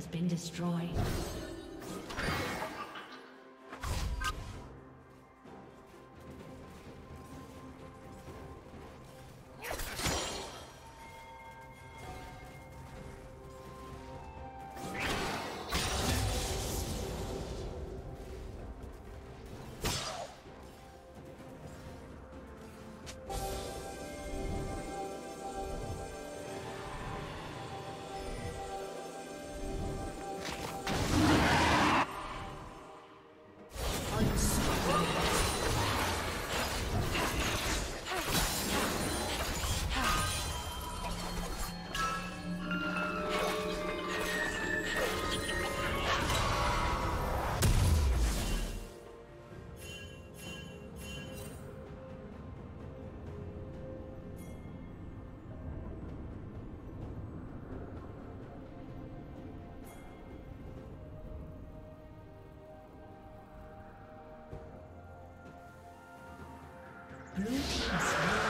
Has been destroyed. Blue team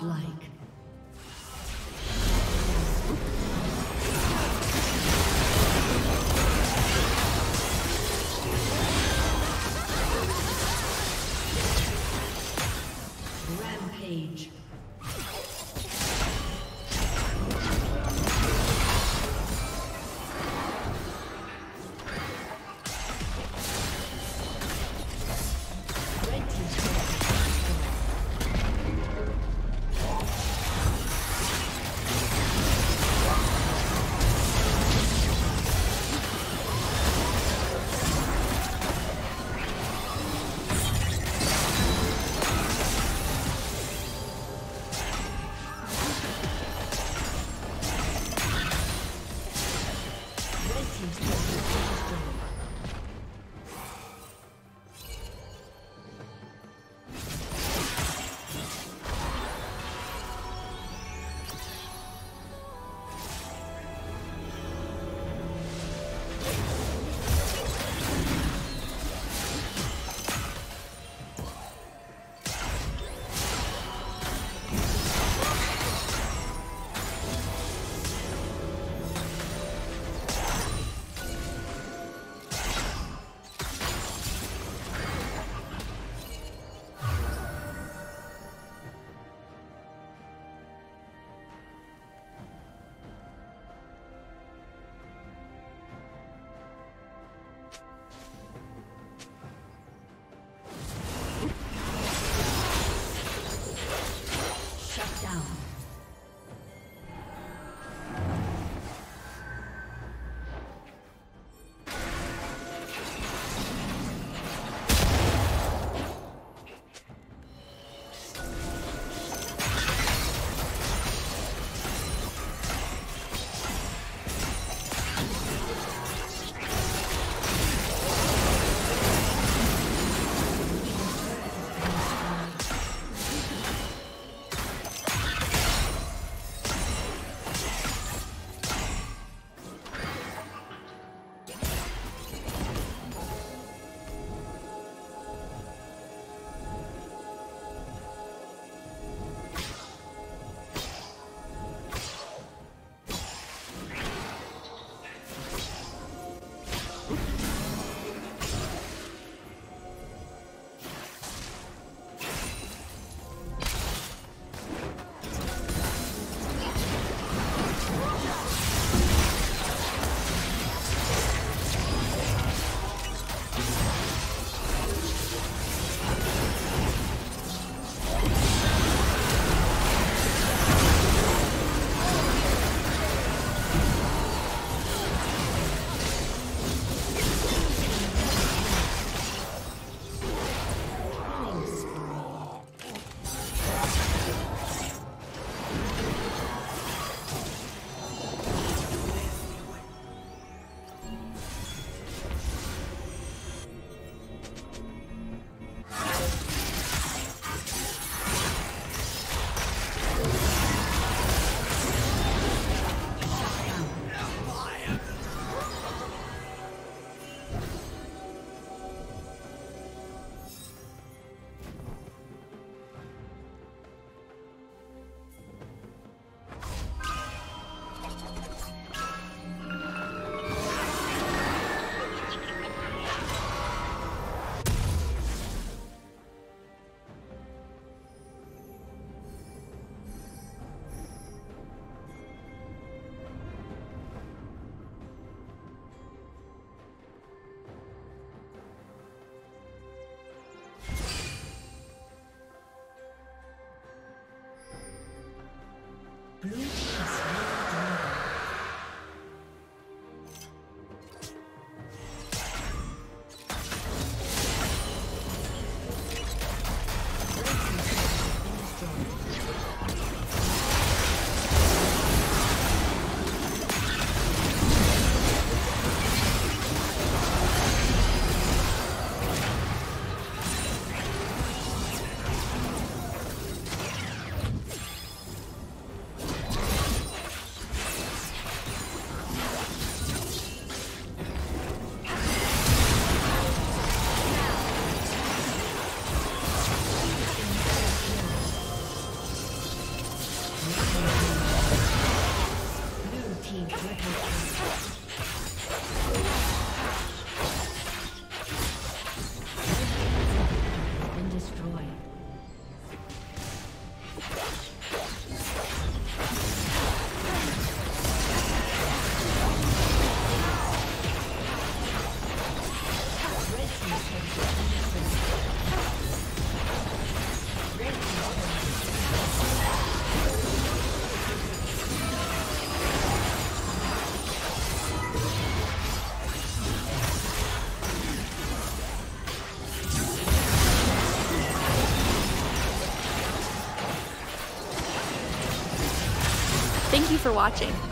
Godlike. Blue for watching.